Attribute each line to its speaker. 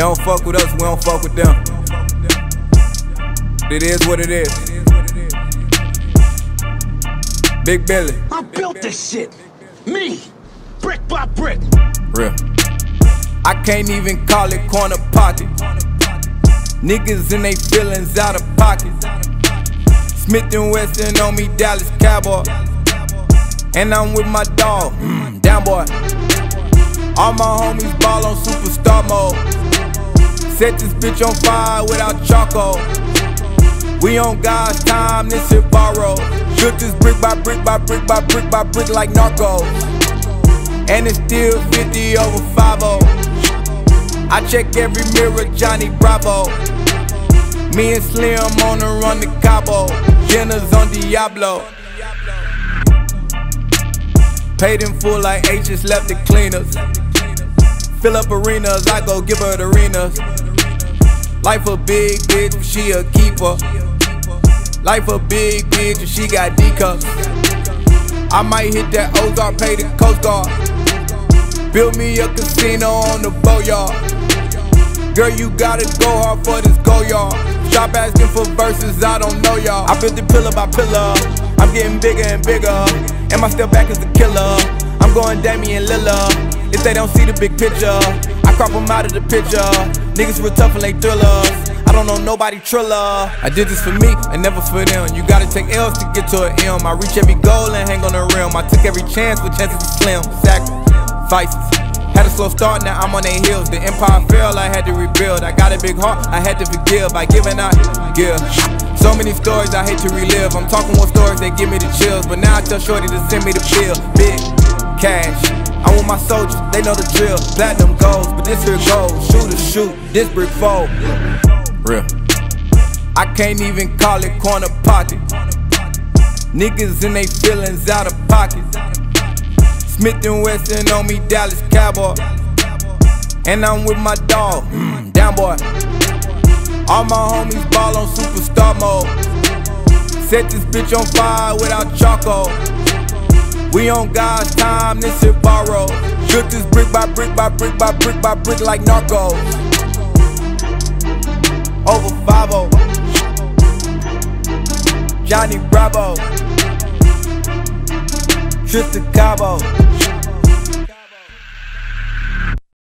Speaker 1: They don't fuck with us, we don't fuck with them. It is what it is. Big Billy.
Speaker 2: I built this shit. Me. Brick by brick.
Speaker 1: Real. I can't even call it corner pocket. Niggas in they feelings out of pocket. Smith and Wesson on me, Dallas Cowboy. And I'm with my dog, mm, down boy. All my homies ball on superstar mode. Set this bitch on fire without charcoal. We on God's time, this shit borrowed. Shoot this brick by brick by brick by brick by brick like narcos. And it's still 50 over 5 I check every mirror, Johnny Bravo. Me and Slim on the run to Cabo. Jenna's on Diablo. Paid in full like H just left the cleaners. Fill up arenas, I go give her the arenas. Life a big bitch, she a keeper. Life a big bitch, she got D cups. I might hit that Ozark, pay the Coast Guard. Build me a casino on the boatyard. Girl, you gotta go hard for this go yard. Stop asking for verses, I don't know y'all. I built it pillar by pillar. I'm getting bigger and bigger. And my step back is the killer. I'm going Damian Lillard. If they don't see the big picture, I crop them out of the picture. Niggas real tough and they thrillers. I don't know nobody triller. I did this for me and never for them. You gotta take L's to get to an M. I reach every goal and hang on the rim. I took every chance with chances to slim. Sacrifices. Had a slow start, now I'm on their heels. The empire fell, I had to rebuild. I got a big heart, I had to forgive by giving out, give. So many stories I hate to relive. I'm talking more stories that give me the chills. But now I tell Shorty to send me the bill. Big cash. I want my soldiers, they know the drill. Platinum goals, but this here goes. Shoot or shoot, this brick fold. Real. I can't even call it corner pocket. Niggas in they feelings out of pocket. Smith and Wesson on me, Dallas Cowboy. And I'm with my dog, mm, down boy. All my homies ball on superstar mode. Set this bitch on fire without charcoal. We on God's time, this shit borrowed. Shoot this brick by brick by brick by brick by brick like narcos. Over 5 Johnny Bravo. Trip to Cabo.